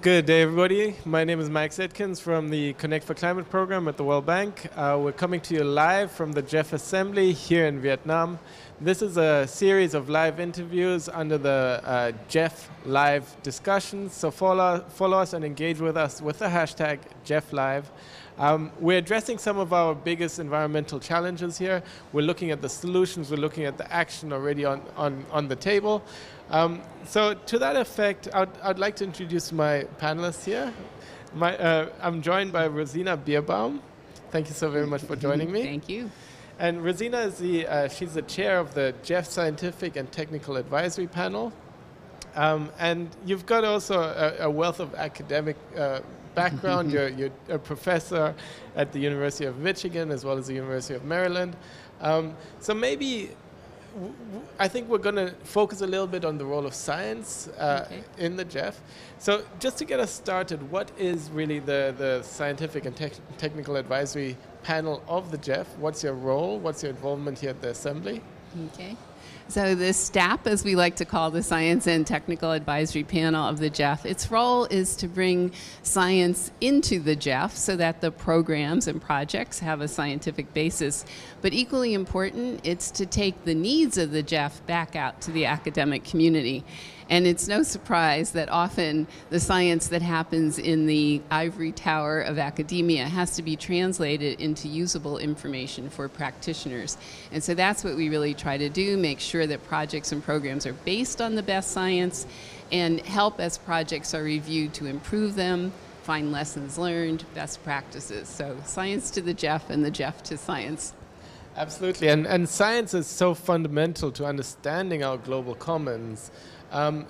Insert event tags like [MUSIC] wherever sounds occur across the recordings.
Good day, everybody. My name is Mike Zetkins from the Connect4Climate program at the World Bank. Uh, we're coming to you live from the GEF Assembly here in Vietnam. This is a series of live interviews under the uh, GEF Live discussions. So follow, follow us and engage with us with the hashtag GEF Live. Um, we're addressing some of our biggest environmental challenges here. We're looking at the solutions, we're looking at the action already on, on, on the table. Um, so to that effect, I'd, I'd like to introduce my panelists here. My, uh, I'm joined by Rosina Bierbaum. Thank you so very much for joining me. Thank you. And Rosina is the, uh, she's the chair of the GEF Scientific and Technical Advisory Panel. Um, and you've got also a, a wealth of academic uh, background. you're, you're, a professor at the University of Michigan as well as the University of Maryland. Um, so maybe I think we're going to focus a little bit on the role of science uh, okay. in the GEF. So just to get us started, what is really the, the scientific and te technical advisory panel of the GEF? What's your role? What's your involvement here at the Assembly? Okay. So the STAP, as we like to call the Science and Technical Advisory Panel of the GEF, its role is to bring science into the GEF so that the programs and projects have a scientific basis. But equally important, it's to take the needs of the GEF back out to the academic community. And it's no surprise that often the science that happens in the ivory tower of academia has to be translated into usable information for practitioners. And so that's what we really try to do, make sure that projects and programs are based on the best science and help as projects are reviewed to improve them, find lessons learned, best practices. So science to the GEF and the GEF to science. Absolutely, and, and science is so fundamental to understanding our global commons. Um,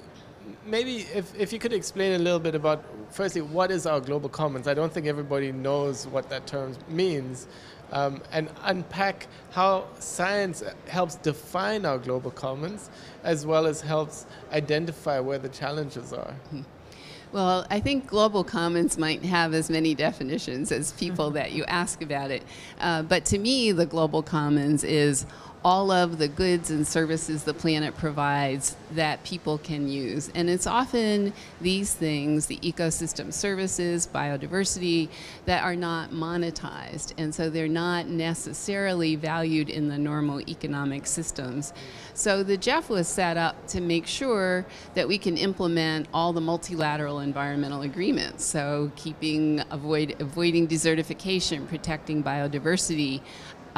maybe if, if you could explain a little bit about, firstly, what is our global commons? I don't think everybody knows what that term means. Um, and unpack how science helps define our global commons as well as helps identify where the challenges are. [LAUGHS] Well, I think global commons might have as many definitions as people [LAUGHS] that you ask about it. Uh, but to me, the global commons is all of the goods and services the planet provides that people can use. And it's often these things, the ecosystem services, biodiversity, that are not monetized. And so they're not necessarily valued in the normal economic systems. So the GEF was set up to make sure that we can implement all the multilateral environmental agreements. So keeping, avoid, avoiding desertification, protecting biodiversity,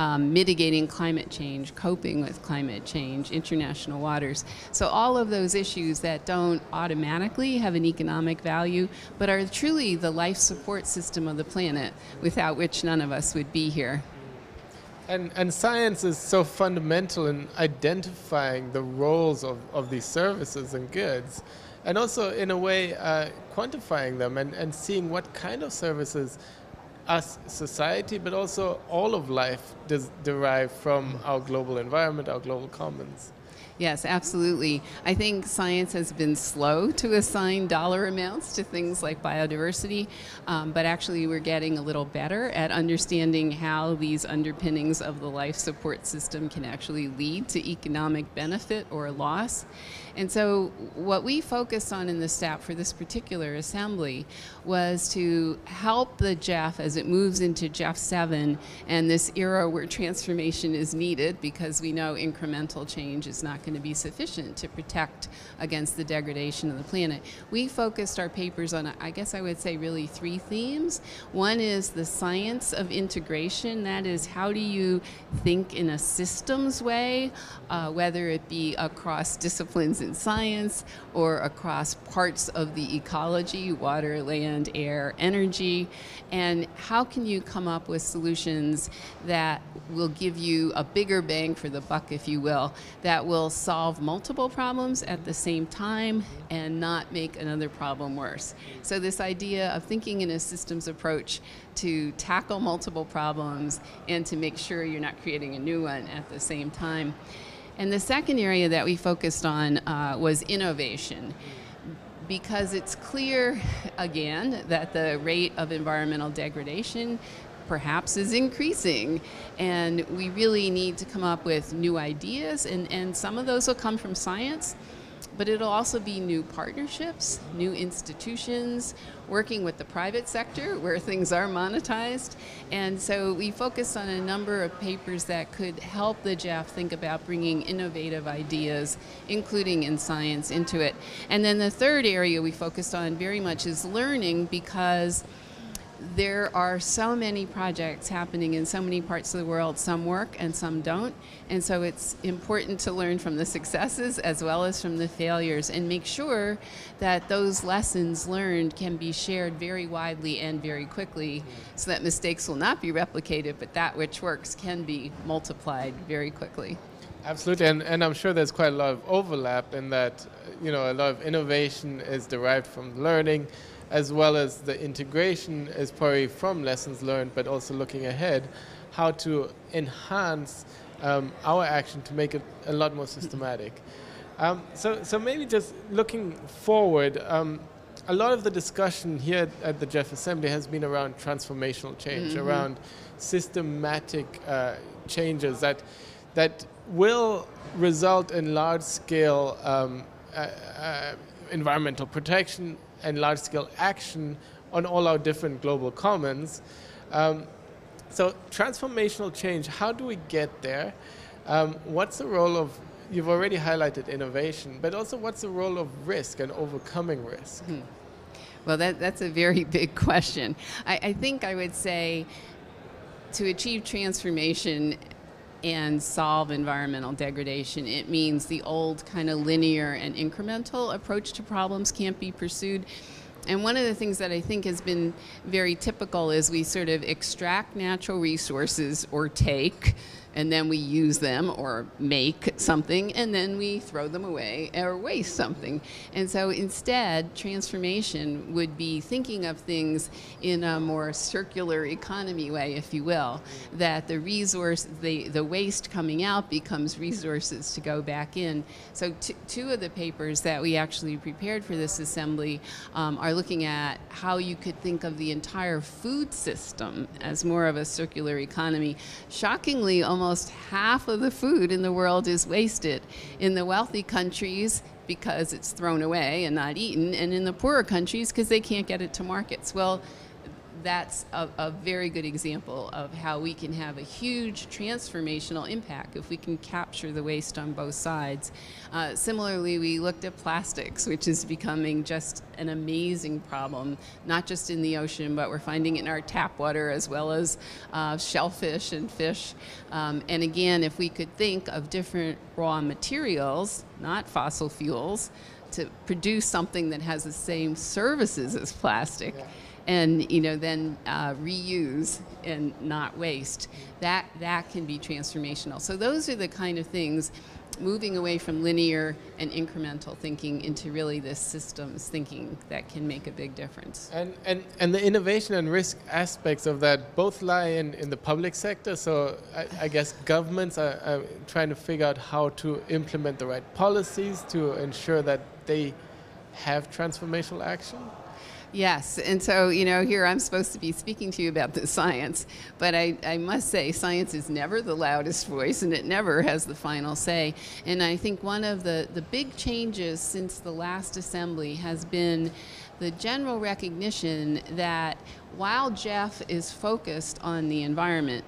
um, mitigating climate change, coping with climate change, international waters. So all of those issues that don't automatically have an economic value, but are truly the life support system of the planet, without which none of us would be here. And, and science is so fundamental in identifying the roles of, of these services and goods, and also in a way uh, quantifying them and, and seeing what kind of services us society, but also all of life does derive from our global environment, our global commons. Yes, absolutely. I think science has been slow to assign dollar amounts to things like biodiversity, um, but actually we're getting a little better at understanding how these underpinnings of the life support system can actually lead to economic benefit or loss. And so what we focused on in the STAP for this particular assembly was to help the GEF as it moves into GEF 7 and this era where transformation is needed because we know incremental change is not going to be sufficient to protect against the degradation of the planet. We focused our papers on, I guess I would say, really three themes. One is the science of integration. That is, how do you think in a systems way, uh, whether it be across disciplines in science or across parts of the ecology, water, land, air, energy, and how can you come up with solutions that will give you a bigger bang for the buck, if you will, that will solve multiple problems at the same time and not make another problem worse. So this idea of thinking in a systems approach to tackle multiple problems and to make sure you're not creating a new one at the same time. And the second area that we focused on uh, was innovation because it's clear, again, that the rate of environmental degradation perhaps is increasing. And we really need to come up with new ideas, and, and some of those will come from science, but it'll also be new partnerships, new institutions, working with the private sector where things are monetized. And so we focused on a number of papers that could help the GEF think about bringing innovative ideas, including in science, into it. And then the third area we focused on very much is learning because there are so many projects happening in so many parts of the world. Some work and some don't. And so it's important to learn from the successes as well as from the failures and make sure that those lessons learned can be shared very widely and very quickly so that mistakes will not be replicated, but that which works can be multiplied very quickly. Absolutely, and, and I'm sure there's quite a lot of overlap in that, you know, a lot of innovation is derived from learning as well as the integration is probably from lessons learned, but also looking ahead, how to enhance um, our action to make it a lot more systematic. Um, so, so maybe just looking forward, um, a lot of the discussion here at the GEF Assembly has been around transformational change, mm-hmm. around systematic uh, changes that that will result in large-scale um, uh, uh, environmental protection and large scale action on all our different global commons. Um, so, transformational change, how do we get there? Um, what's the role of, you've already highlighted innovation, but also what's the role of risk and overcoming risk? Hmm. Well, that, that's a very [LAUGHS] big question. I, I think I would say to achieve transformation and solve environmental degradation. It means the old kind of linear and incremental approach to problems can't be pursued. And one of the things that I think has been very typical is we sort of extract natural resources or take and then we use them or make something and then we throw them away or waste something. And so instead, transformation would be thinking of things in a more circular economy way, if you will, that the resource, the, the waste coming out becomes resources to go back in. So two of the papers that we actually prepared for this assembly um, are looking at how you could think of the entire food system as more of a circular economy. Shockingly, almost half of the food in the world is wasted. In the wealthy countries, because it's thrown away and not eaten, and in the poorer countries, because they can't get it to markets. Well, that's a, a, very good example of how we can have a huge transformational impact if we can capture the waste on both sides. Uh, similarly, we looked at plastics, which is becoming just an amazing problem, not just in the ocean, but we're finding it in our tap water as well as uh, shellfish and fish. Um, and again, if we could think of different raw materials, not fossil fuels, to produce something that has the same services as plastic. Yeah and you know then uh, reuse and not waste that that can be transformational so those are the kind of things moving away from linear and incremental thinking into really this systems thinking that can make a big difference. And, and, and the innovation and risk aspects of that both lie in, in the public sector. So I, I guess governments are, are trying to figure out how to implement the right policies to ensure that they have transformational action. Yes, and so, you know, here I'm supposed to be speaking to you about the science, but I, I must say, science is never the loudest voice and it never has the final say. And I think one of the, the big changes since the last assembly has been the general recognition that while GEF is focused on the environment,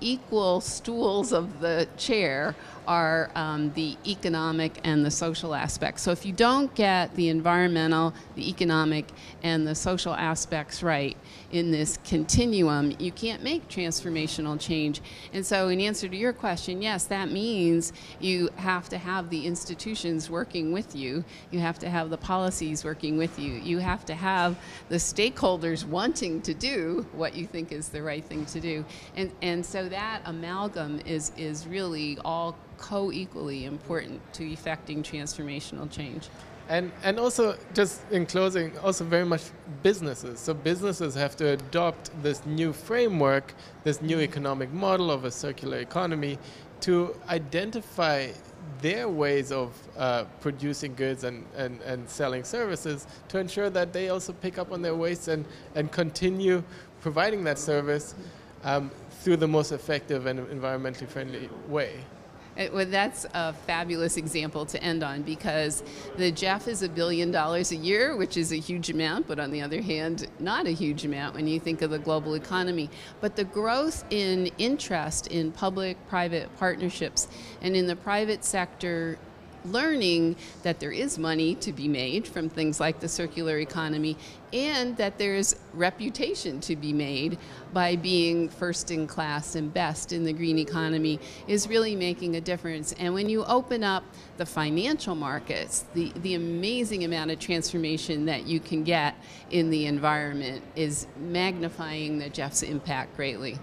equal stools of the chair are um, the economic and the social aspects. So if you don't get the environmental, the economic, and the social aspects right in this continuum, you can't make transformational change. And so in answer to your question, yes, that means you have to have the institutions working with you. You have to have the policies working with you. You have to have the stakeholders wanting to do what you think is the right thing to do. And, and so that amalgam is, is really all co-equally important to effecting transformational change. And, and also, just in closing, also very much businesses. So businesses have to adopt this new framework, this new economic model of a circular economy to identify their ways of uh, producing goods and, and, and selling services to ensure that they also pick up on their waste and, and continue providing that service um, through the most effective and environmentally friendly way. It, well, that's a fabulous example to end on because the GEF is a billion dollars a year, which is a huge amount, but on the other hand, not a huge amount when you think of the global economy. But the growth in interest in public private partnerships and in the private sector learning that there is money to be made from things like the circular economy and that there's reputation to be made by being first in class and best in the green economy is really making a difference. And when you open up the financial markets, the, the amazing amount of transformation that you can get in the environment is magnifying the GEF's impact greatly.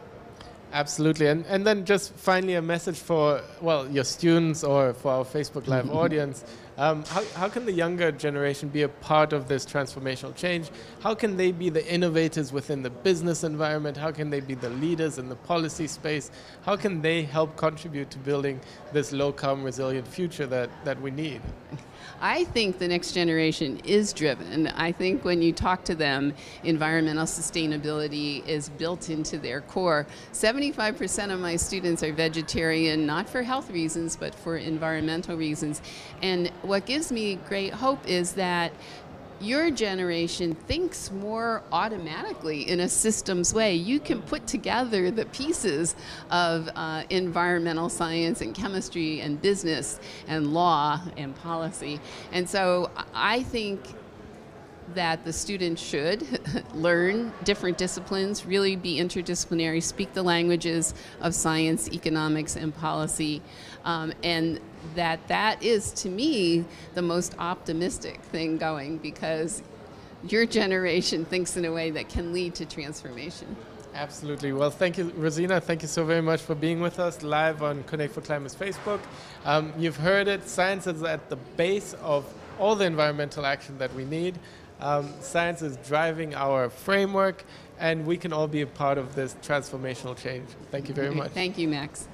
Absolutely. And, and then just finally a message for, well, your students or for our Facebook Live audience. Um, how, how can the younger generation be a part of this transformational change? How can they be the innovators within the business environment? How can they be the leaders in the policy space? How can they help contribute to building this low carbon resilient future that, that we need? I think the next generation is driven. I think when you talk to them, environmental sustainability is built into their core. 75% of my students are vegetarian, not for health reasons, but for environmental reasons. And what gives me great hope is that your generation thinks more automatically in a systems way. You can put together the pieces of uh, environmental science and chemistry and business and law and policy. And so I think that the students should [LAUGHS] learn different disciplines, really be interdisciplinary, speak the languages of science, economics, and policy, um, and that that is to me the most optimistic thing going because your generation thinks in a way that can lead to transformation. Absolutely. Well, thank you, Rosina. Thank you so very much for being with us live on Connect4Climate's Facebook. Um, you've heard it. Science is at the base of all the environmental action that we need. Um, science is driving our framework, and we can all be a part of this transformational change. Thank you very much. Thank you, Max.